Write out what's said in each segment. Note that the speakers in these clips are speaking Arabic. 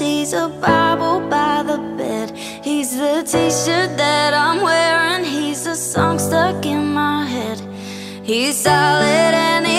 sees a Bible by the bed. He's the t-shirt that I'm wearing. He's the song stuck in my head. He's solid and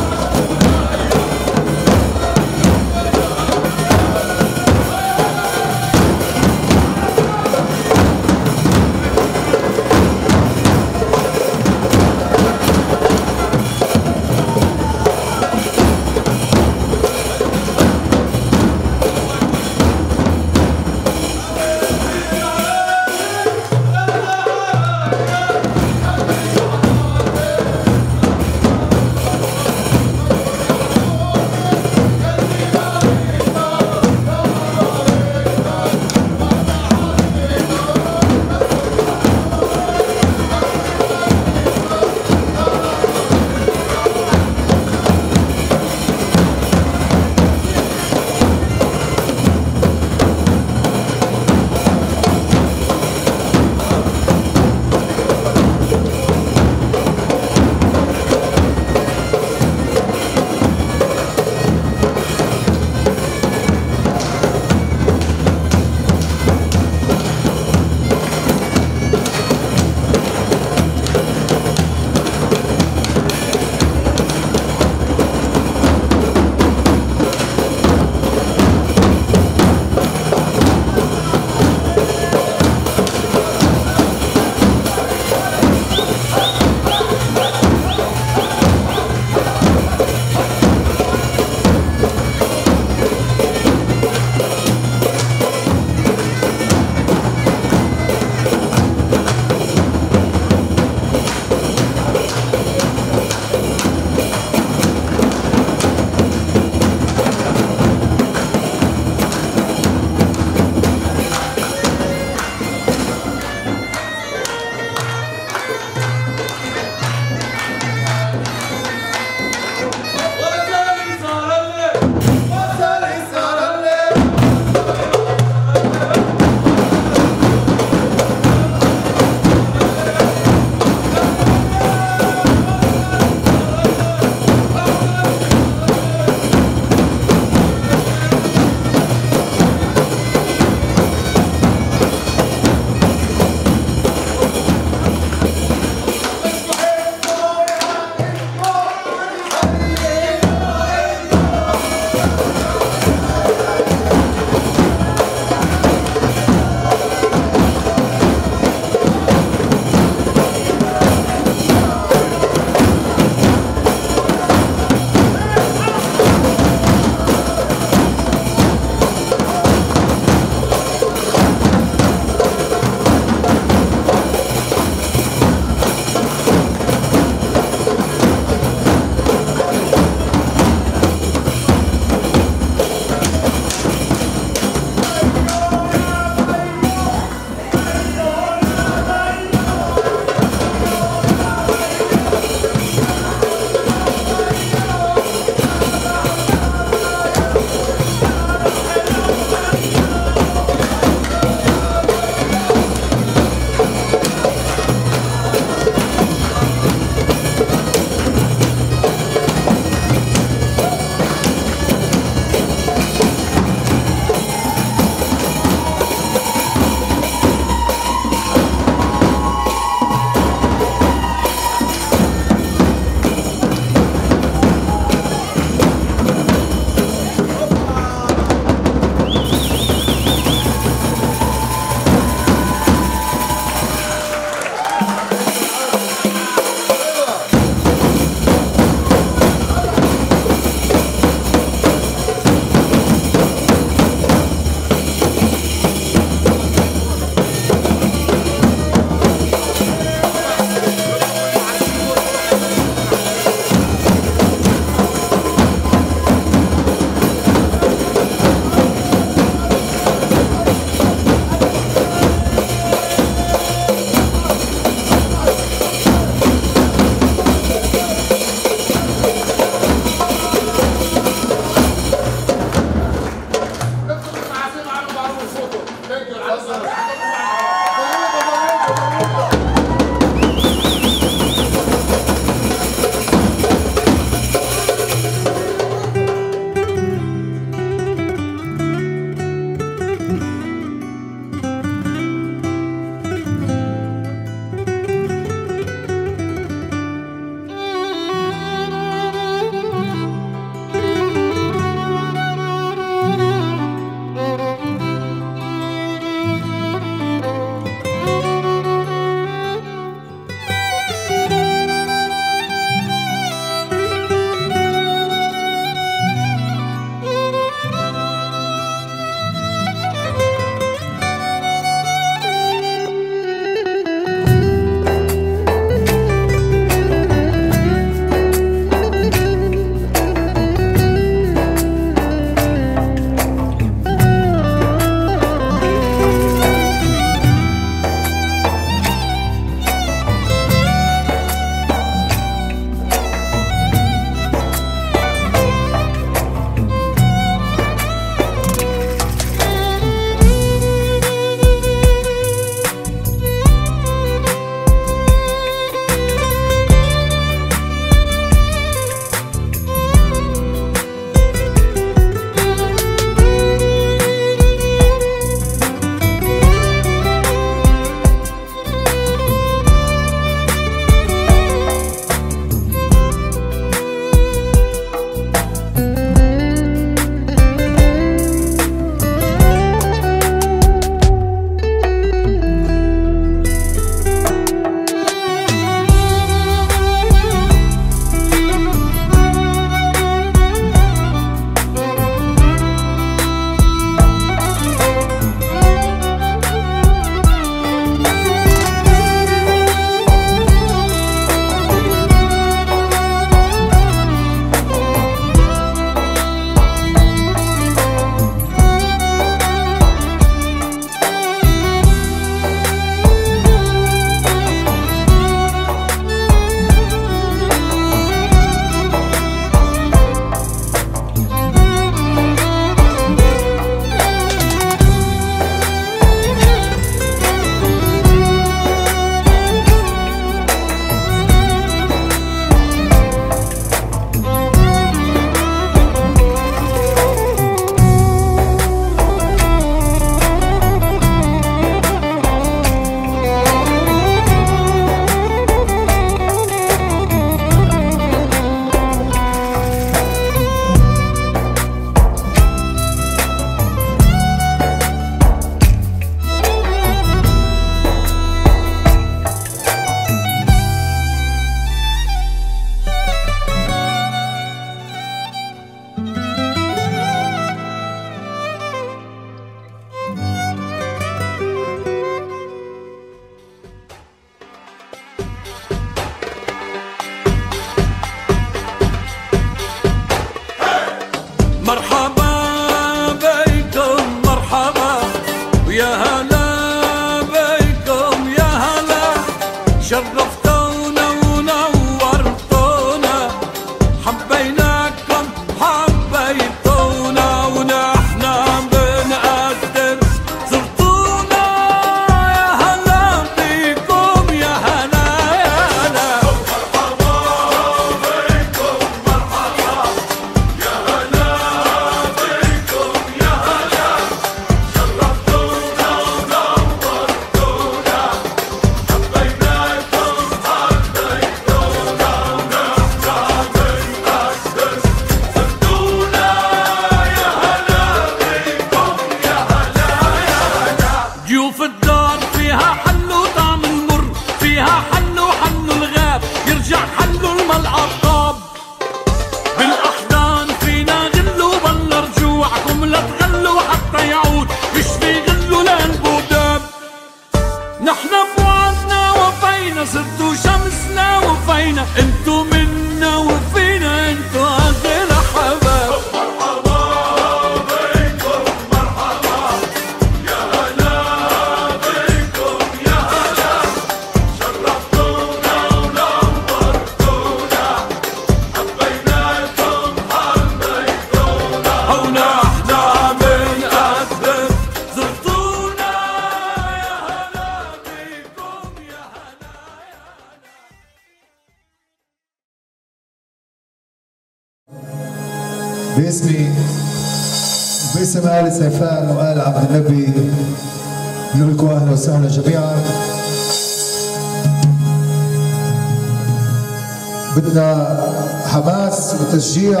تشجيع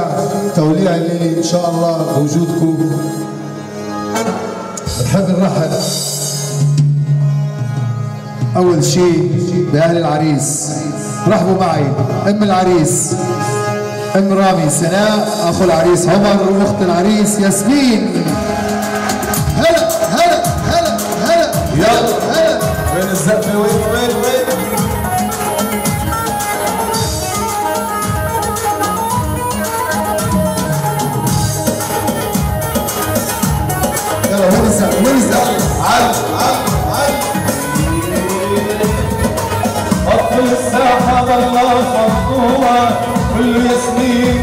توليع الليلة إن شاء الله بوجودكم. بنحب نرحب أول شيء بأهل العريس. رحبوا معي. أم العريس. أم رامي. سناء. أخو العريس. عمر واخت العريس. ياسمين.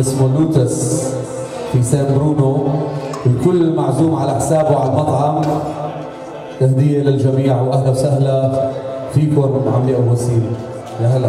اسمه لوتس في سان برونو الكل معزوم على حسابه على المطعم. تهدية للجميع وأهلا وسهلا فيكم عمي أبو وسيم يا هلا.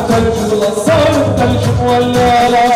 نزلت عالثلج ولا صار الثلج مولع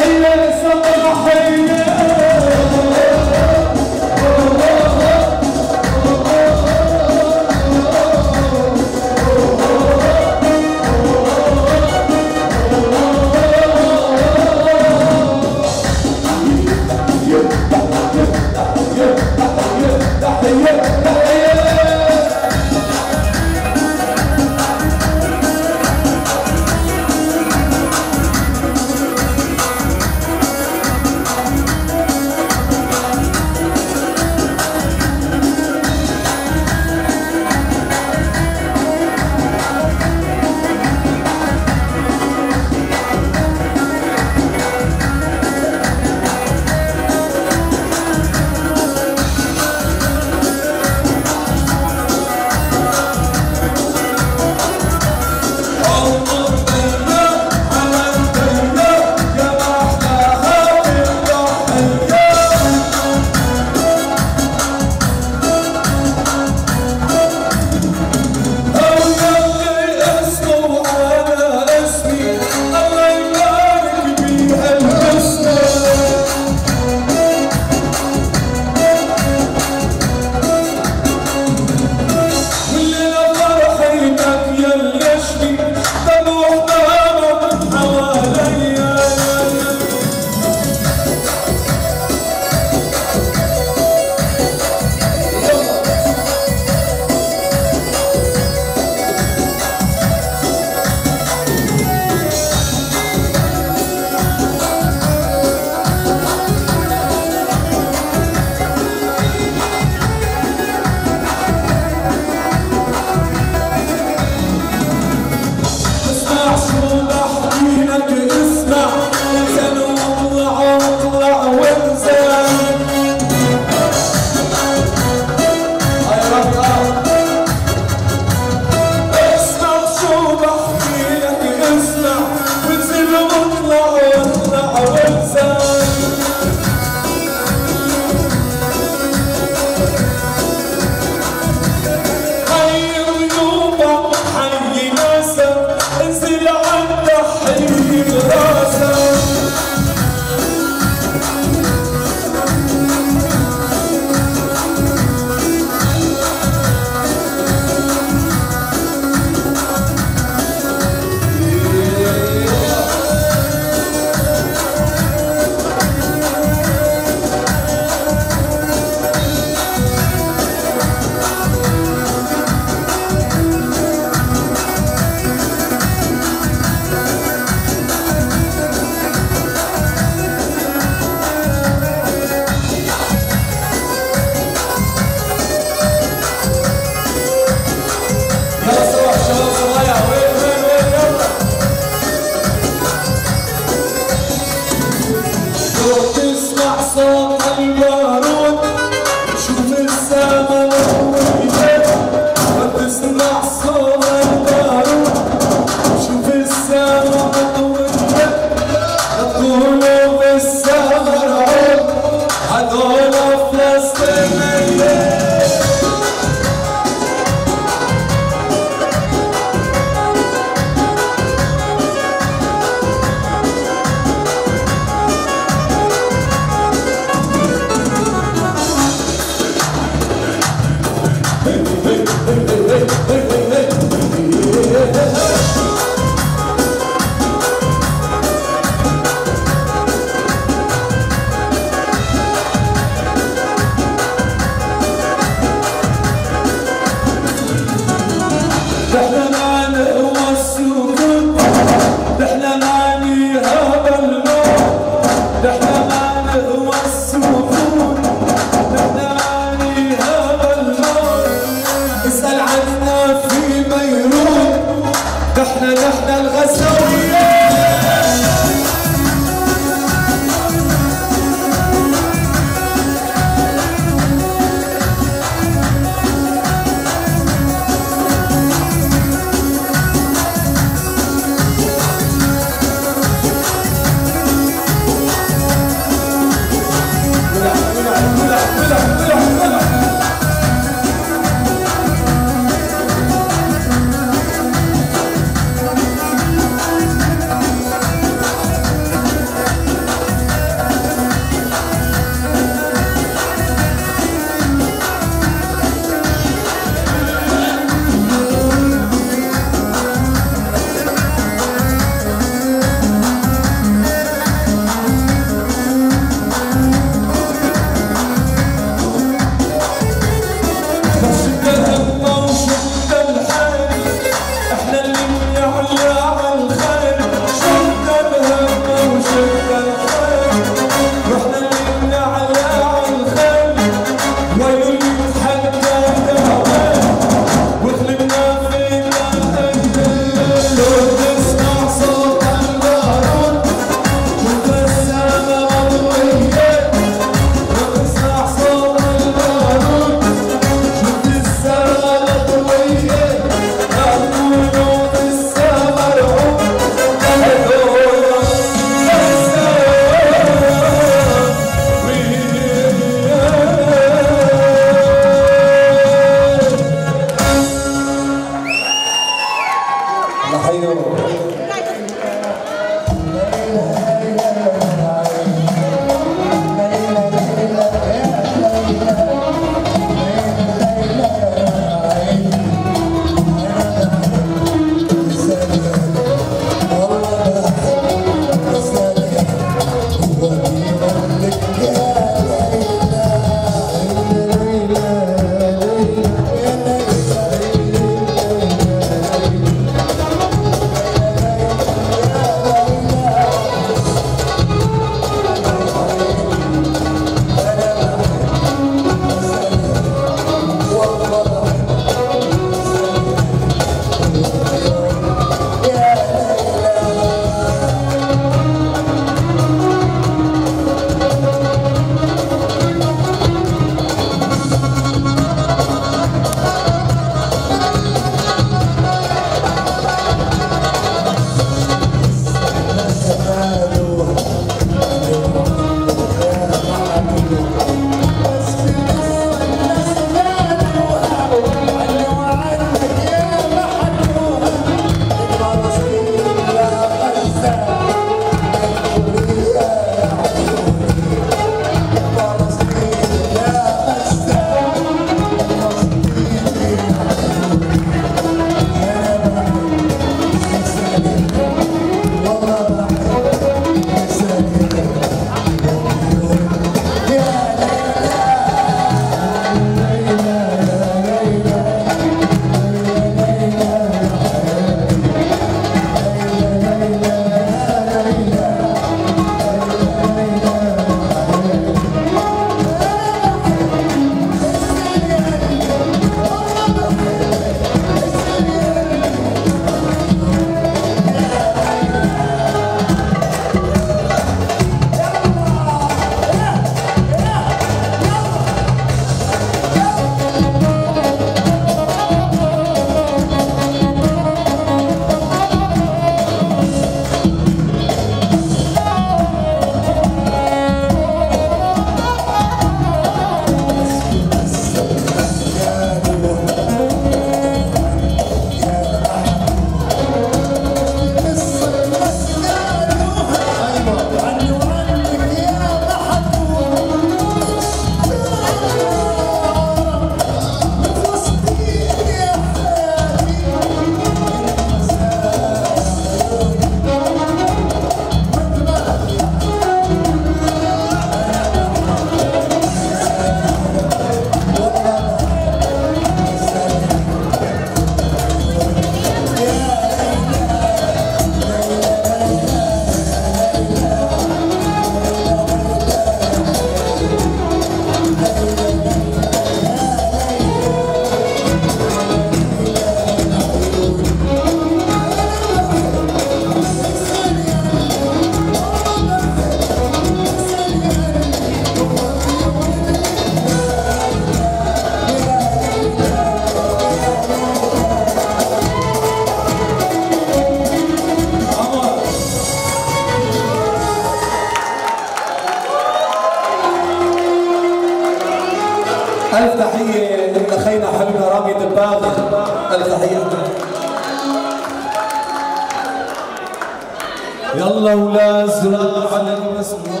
لولا الزمان على المسمون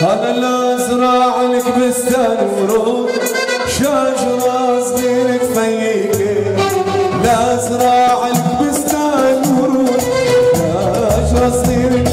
هذا اللي زرع لك ورود شاش راس دينك فيك. لا زرع لك بستان شاش راس دينك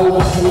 Allah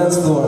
that's the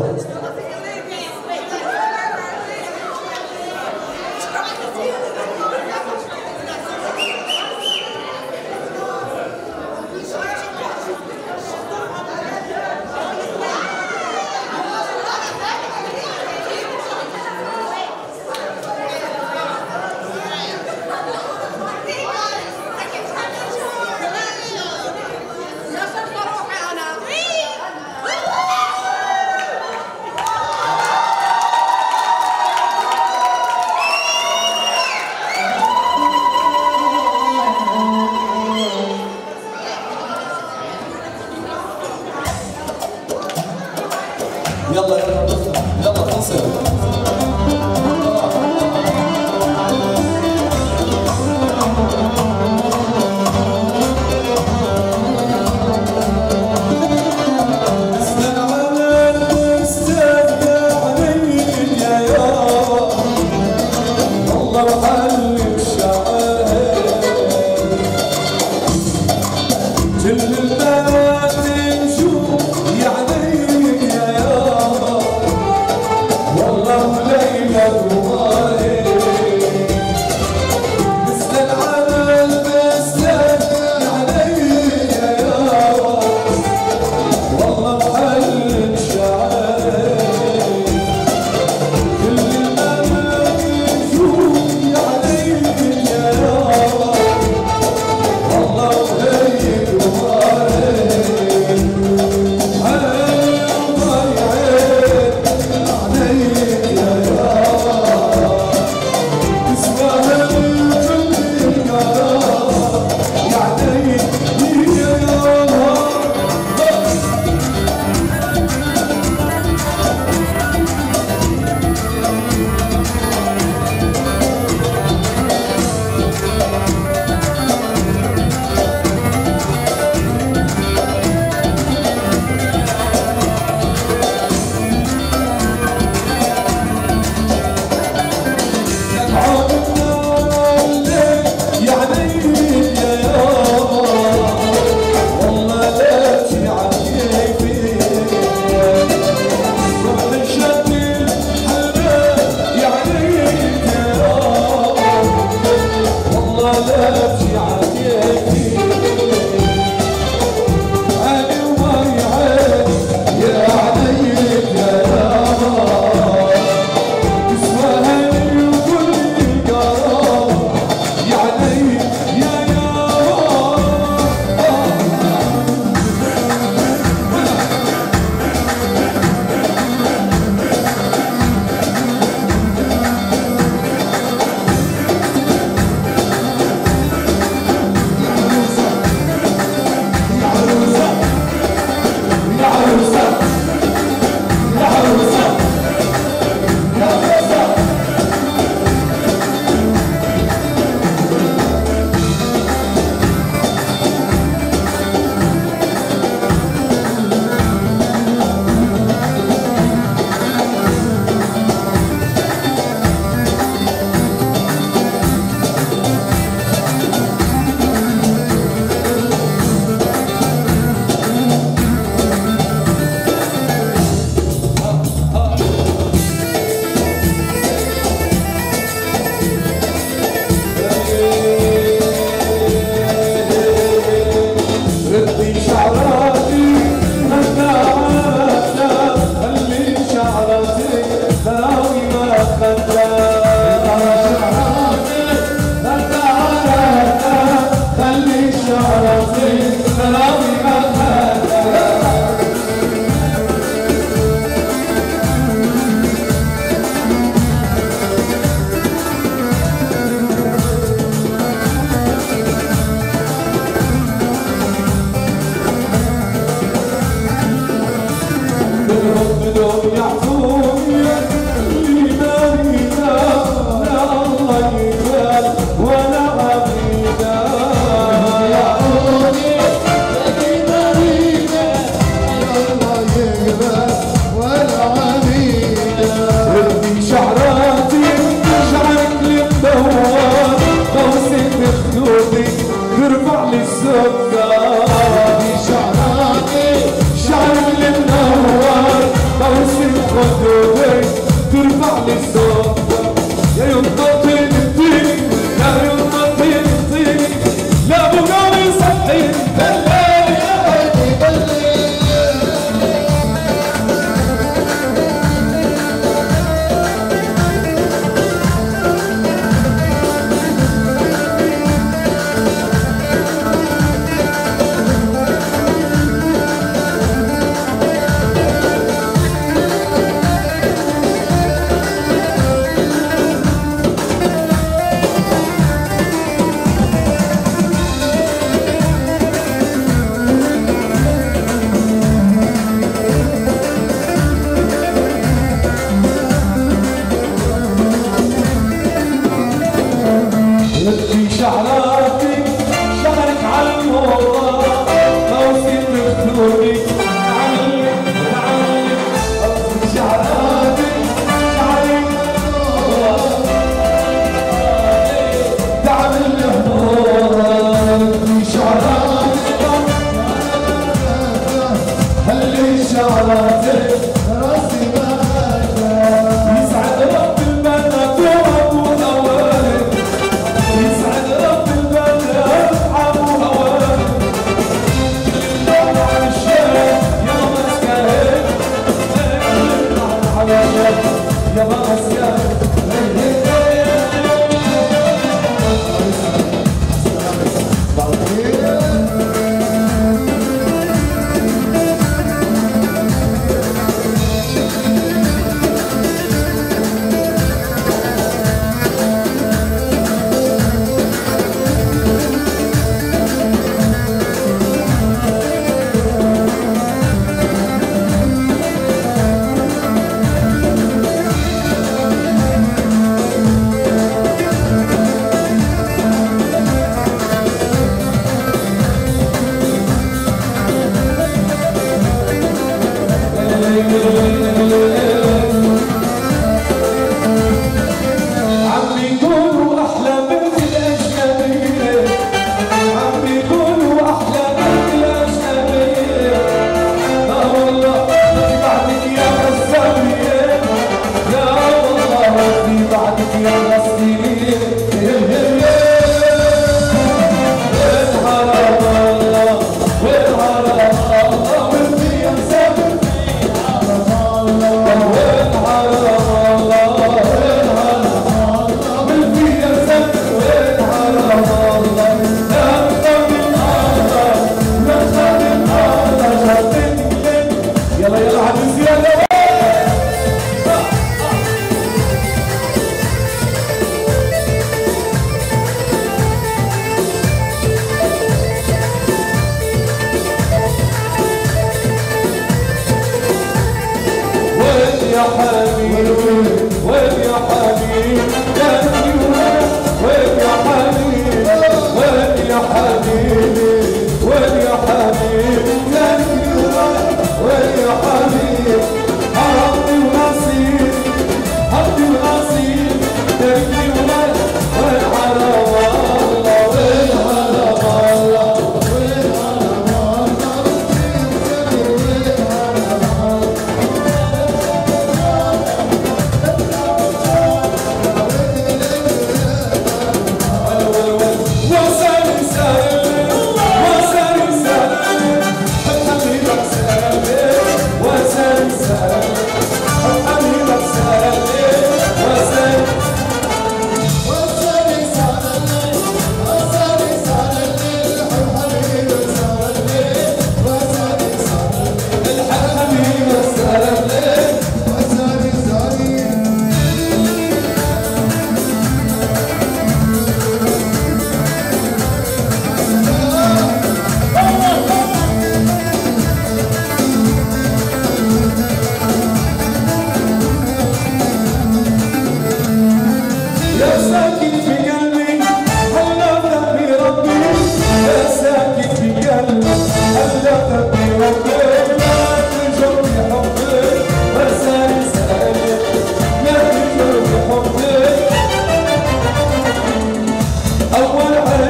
When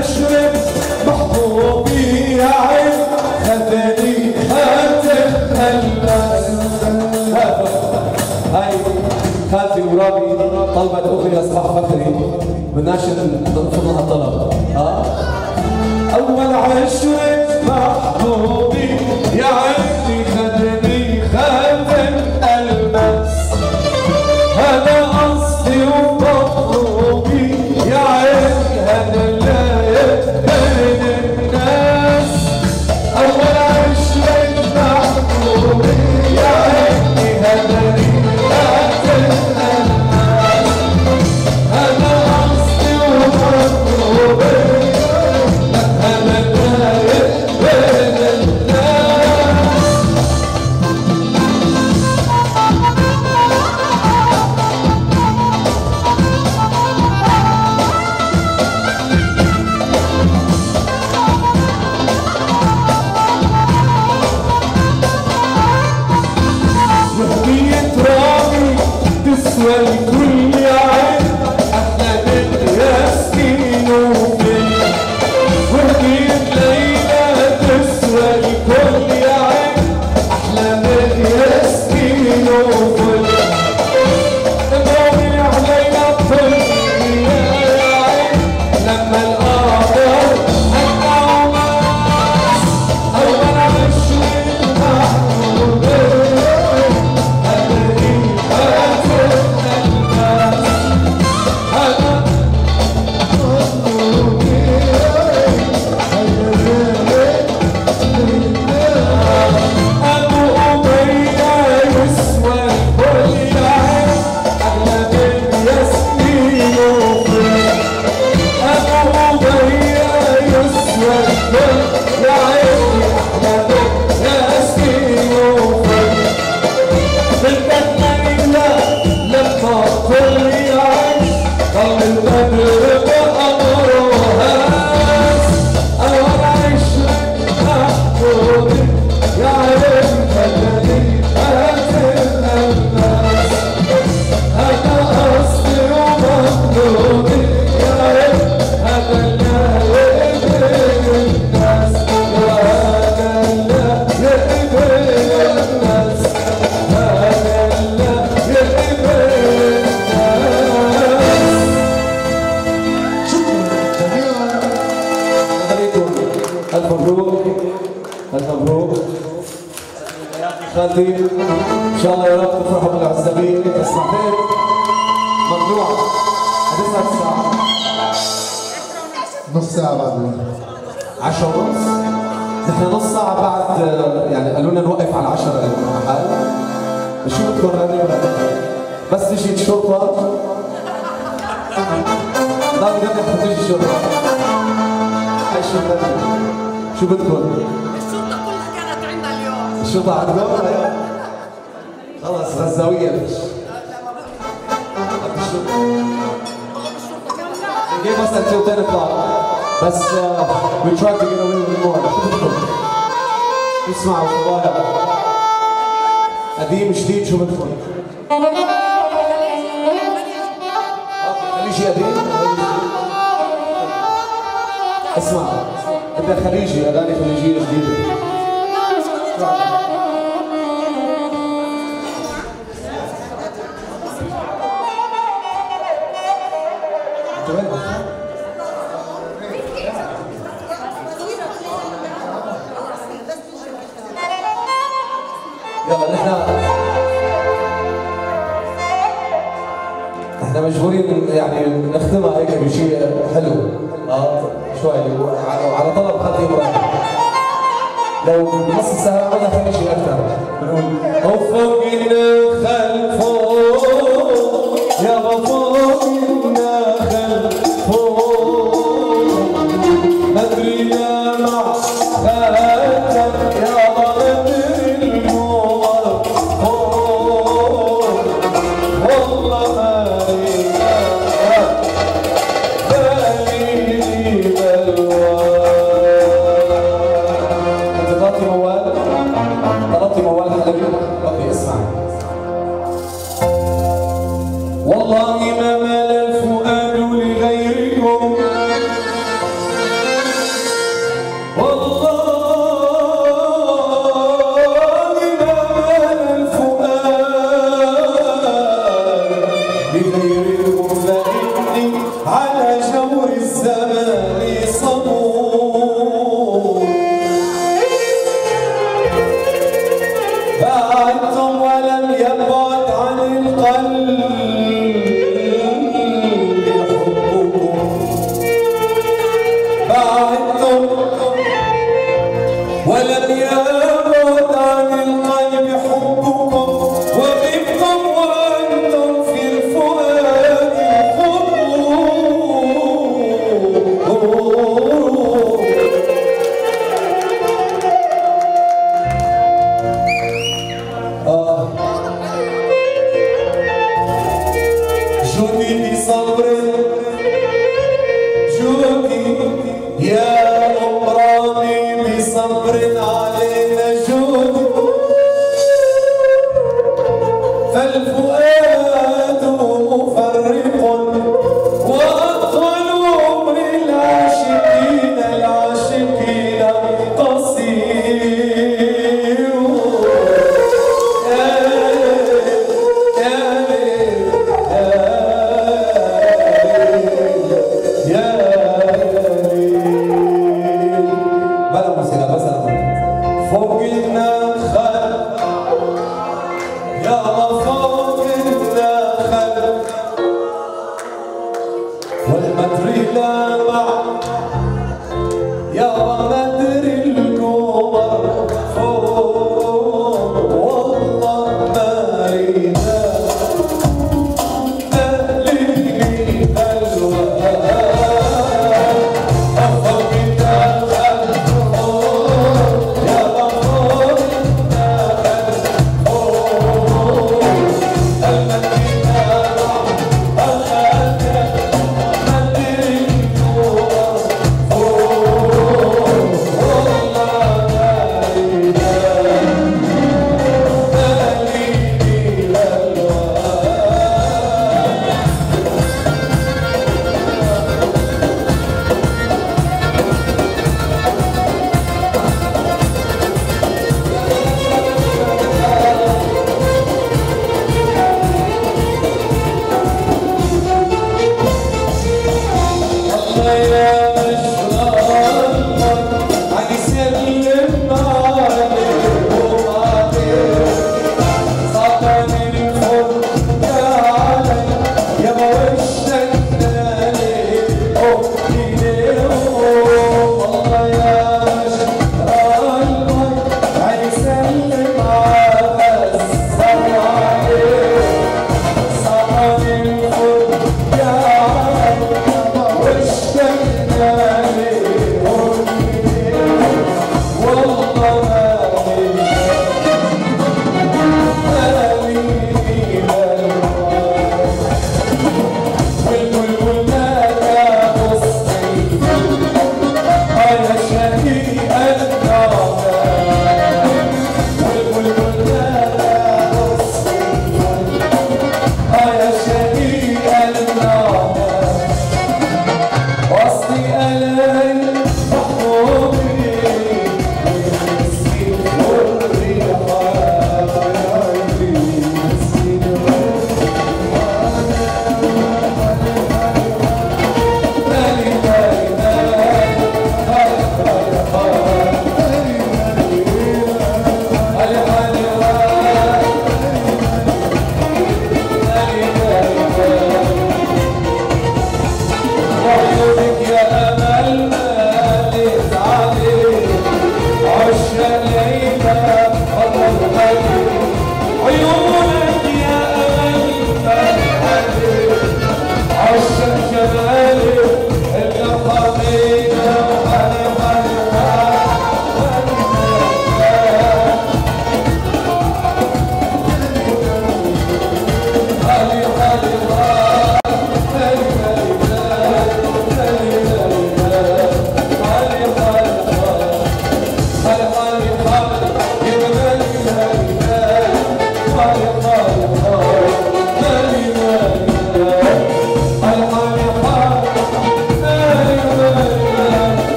اشرب محبوبي يا عين. خدني هاتف هلا. هاي خالتي طلبت أغنية صباح بكري بدناش طلب ها أول عشرب